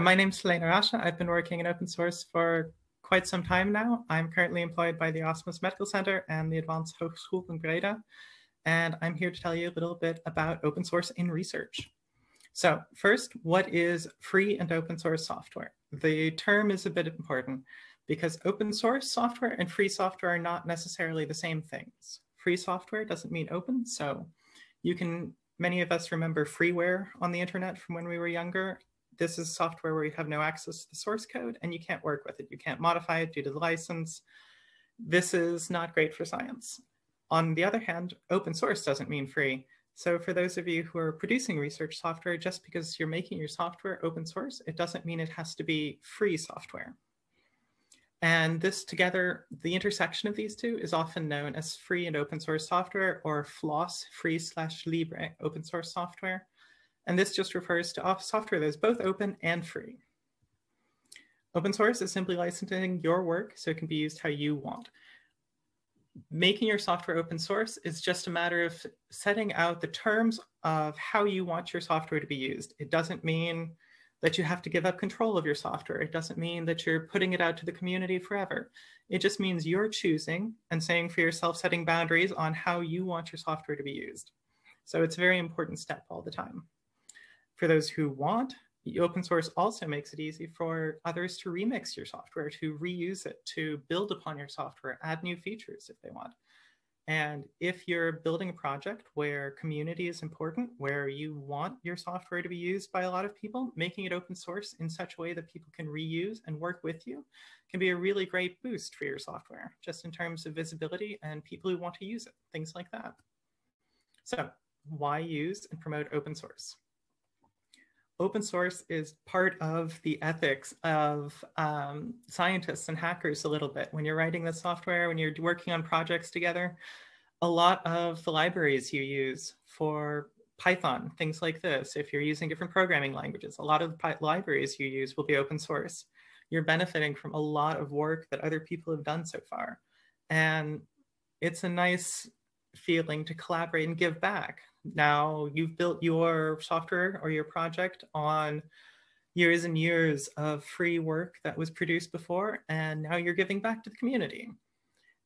My name is Helena Rasche. I've been working in open source for quite some time now. I'm currently employed by the Erasmus Medical Center and the Avans Hogeschool in Breda. And I'm here to tell you a little bit about open source in research. So first, what is free and open source software? The term is a bit important because open source software and free software are not necessarily the same things. Free software doesn't mean open. So you can, many of us remember freeware on the internet from when we were younger. This is software where you have no access to the source code and you can't work with it. You can't modify it due to the license. This is not great for science. On the other hand, open source doesn't mean free. So for those of you who are producing research software, just because you're making your software open source, it doesn't mean it has to be free software. And this together, the intersection of these two is often known as free and open source software or FLOSS, free slash libre open source software. And this just refers to software that is both open and free. Open source is simply licensing your work so it can be used how you want making your software open source is just a matter of setting out the terms of how you want your software to be used. It doesn't mean that you have to give up control of your software. It doesn't mean that you're putting it out to the community forever. It just means you're choosing and saying for yourself, setting boundaries on how you want your software to be used. So it's a very important step all the time. For those who want open source also makes it easy for others to remix your software, to reuse it, to build upon your software, add new features if they want. And if you're building a project where community is important, where you want your software to be used by a lot of people, making it open source in such a way that people can reuse and work with you can be a really great boost for your software, just in terms of visibility and people who want to use it, things like that. So why use and promote open source? Open source is part of the ethics of um, scientists and hackers a little bit. When you're writing the software, when you're working on projects together, a lot of the libraries you use for Python, things like this, if you're using different programming languages, a lot of the libraries you use will be open source. You're benefiting from a lot of work that other people have done so far. And it's a nice feeling to collaborate and give back. Now you've built your software or your project on years and years of free work that was produced before, and now you're giving back to the community.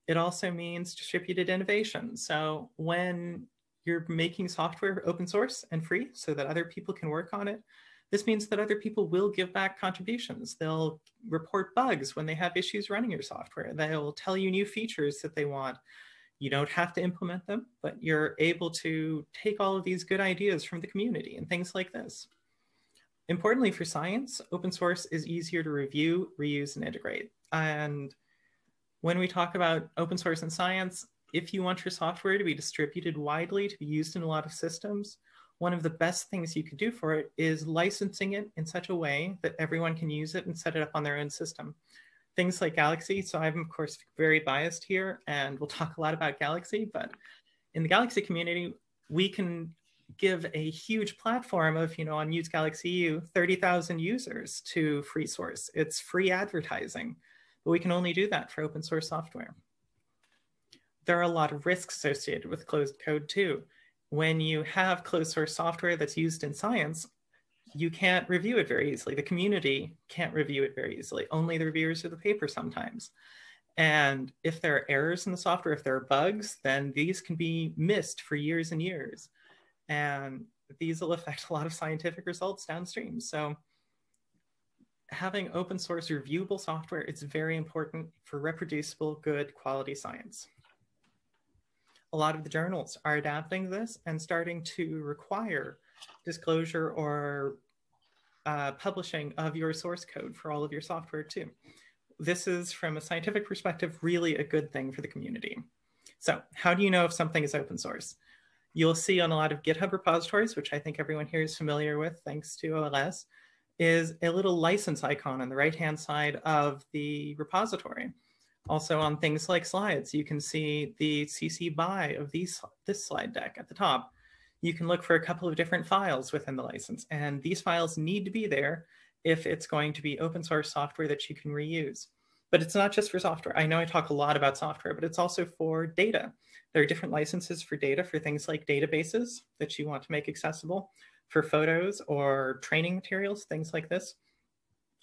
It also means distributed innovation. So when you're making software open source and free so that other people can work on it, this means that other people will give back contributions. They'll report bugs when they have issues running your software. They'll tell you new features that they want. You don't have to implement them, but you're able to take all of these good ideas from the community and things like this. Importantly for science, open source is easier to review, reuse, and integrate. And when we talk about open source in science, if you want your software to be distributed widely, to be used in a lot of systems, one of the best things you could do for it is licensing it in such a way that everyone can use it and set it up on their own system things like Galaxy. So I'm, of course, very biased here, and we'll talk a lot about Galaxy. But in the Galaxy community, we can give a huge platform of, you know, on Use Galaxy EU, 30,000 users to free source. It's free advertising, but we can only do that for open source software. There are a lot of risks associated with closed code too. When you have closed source software that's used in science, you can't review it very easily. The community can't review it very easily. Only the reviewers of the paper sometimes. And if there are errors in the software, if there are bugs, then these can be missed for years and years. And these will affect a lot of scientific results downstream. So having open source reviewable software is very important for reproducible, good quality science. A lot of the journals are adapting this and starting to require disclosure or uh, publishing of your source code for all of your software too. This is, from a scientific perspective, really a good thing for the community. So how do you know if something is open source? You'll see on a lot of GitHub repositories, which I think everyone here is familiar with thanks to OLS, is a little license icon on the right-hand side of the repository. Also on things like slides, you can see the CC BY of these, this slide deck at the top you can look for a couple of different files within the license. And these files need to be there if it's going to be open source software that you can reuse. But it's not just for software. I know I talk a lot about software, but it's also for data. There are different licenses for data for things like databases that you want to make accessible, for photos or training materials, things like this.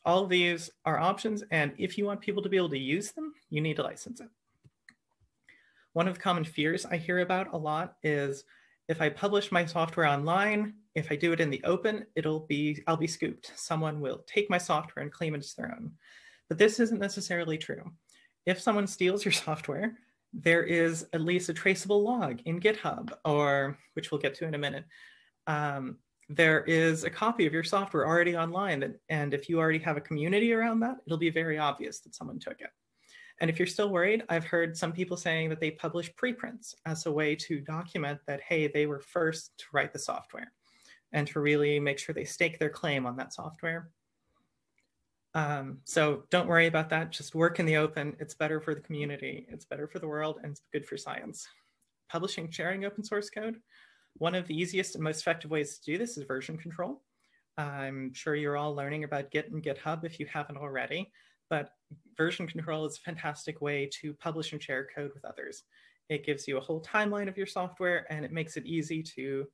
All of these are options. And if you want people to be able to use them, you need to license it. One of the common fears I hear about a lot is if I publish my software online, if I do it in the open, it'll be, I'll be scooped. Someone will take my software and claim it as their own. But this isn't necessarily true. If someone steals your software, there is at least a traceable log in GitHub, or which we'll get to in a minute. Um, there is a copy of your software already online, that, and if you already have a community around that, it'll be very obvious that someone took it. And if you're still worried, I've heard some people saying that they publish preprints as a way to document that, hey, they were first to write the software and to really make sure they stake their claim on that software. Um, so don't worry about that. Just work in the open. It's better for the community. It's better for the world and it's good for science. Publishing, sharing open source code. One of the easiest and most effective ways to do this is version control. I'm sure you're all learning about Git and GitHub if you haven't already, but version control is a fantastic way to publish and share code with others. It gives you a whole timeline of your software and it makes it easy to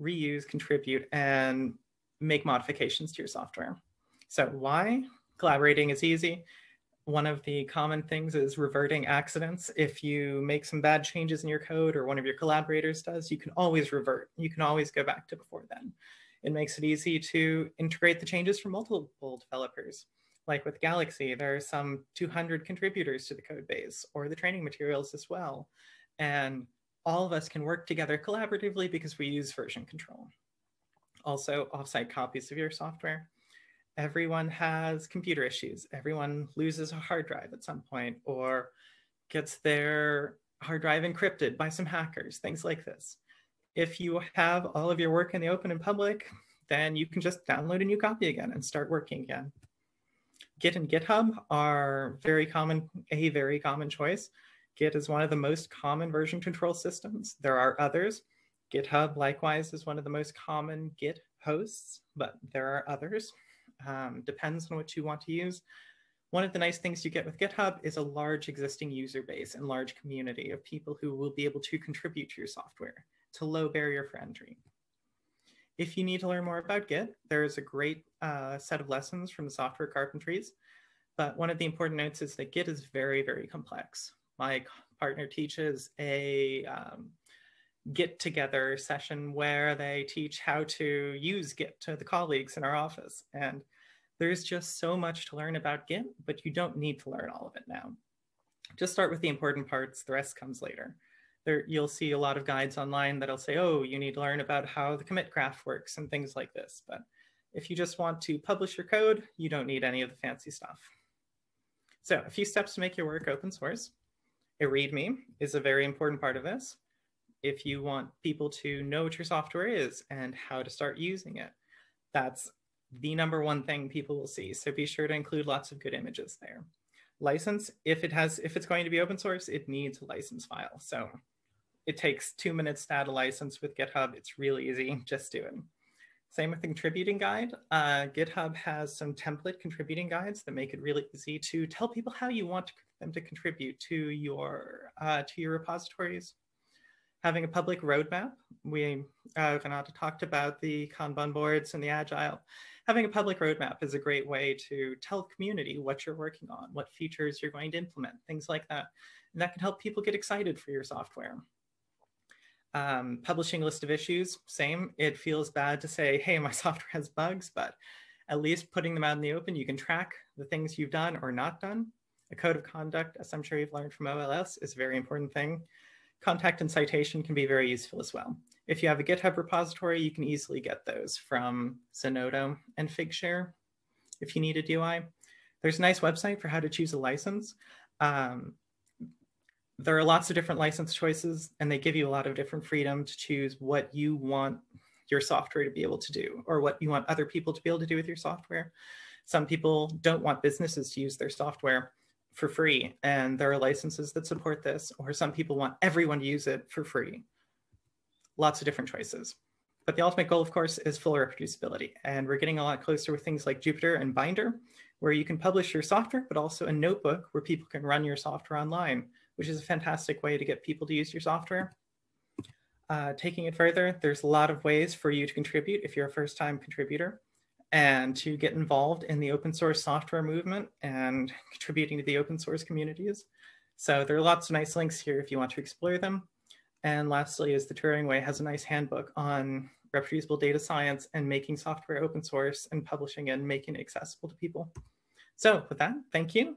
reuse, contribute, and make modifications to your software. So why? Collaborating is easy. One of the common things is reverting accidents. If you make some bad changes in your code or one of your collaborators does, you can always revert. You can always go back to before then. It makes it easy to integrate the changes from multiple developers. Like with Galaxy, there are some 200 contributors to the code base or the training materials as well. And all of us can work together collaboratively because we use version control. Also, offsite copies of your software everyone has computer issues. Everyone loses a hard drive at some point or gets their hard drive encrypted by some hackers, things like this. If you have all of your work in the open and public, then you can just download a new copy again and start working again. Git and GitHub are very common, a very common choice. Git is one of the most common version control systems. There are others. GitHub likewise is one of the most common Git hosts, but there are others um, depends on what you want to use. One of the nice things you get with GitHub is a large existing user base and large community of people who will be able to contribute to your software. A low barrier for entry. If you need to learn more about Git, there is a great uh, set of lessons from the software carpentries. But one of the important notes is that Git is very, very complex. My partner teaches a um, get together session where they teach how to use Git to the colleagues in our office. And there's just so much to learn about Git, but you don't need to learn all of it now. Just start with the important parts, the rest comes later. There, you'll see a lot of guides online that'll say, oh, you need to learn about how the commit graph works and things like this. But if you just want to publish your code, you don't need any of the fancy stuff. So a few steps to make your work open source. A README is a very important part of this if you want people to know what your software is and how to start using it. That's the number one thing people will see. So be sure to include lots of good images there. License, if it has, if it's going to be open source, it needs a license file. So it takes two minutes to add a license with GitHub. It's really easy, just do it. Same with contributing guide. Uh, GitHub has some template contributing guides that make it really easy to tell people how you want them to contribute to your, uh, to your repositories having a public roadmap. We, uh, Renata talked about the Kanban boards and the Agile. Having a public roadmap is a great way to tell the community what you're working on, what features you're going to implement, things like that. And that can help people get excited for your software. Um, publishing a list of issues, same. It feels bad to say, hey, my software has bugs, but at least putting them out in the open, you can track the things you've done or not done. A code of conduct, as I'm sure you've learned from OLS, is a very important thing. Contact and citation can be very useful as well. If you have a GitHub repository, you can easily get those from Zenodo and Figshare if you need a DOI. There's a nice website for how to choose a license. Um, there are lots of different license choices, and they give you a lot of different freedom to choose what you want your software to be able to do or what you want other people to be able to do with your software. Some people don't want businesses to use their software for free and there are licenses that support this or some people want everyone to use it for free. Lots of different choices. But the ultimate goal of course is full reproducibility and we're getting a lot closer with things like jupyter and binder where you can publish your software but also a notebook where people can run your software online which is a fantastic way to get people to use your software. Uh, taking it further there's a lot of ways for you to contribute if you're a first time contributor and to get involved in the open source software movement and contributing to the open source communities. So there are lots of nice links here if you want to explore them. And lastly is the Turing Way has a nice handbook on reproducible data science and making software open source and publishing and making it accessible to people. So with that, thank you.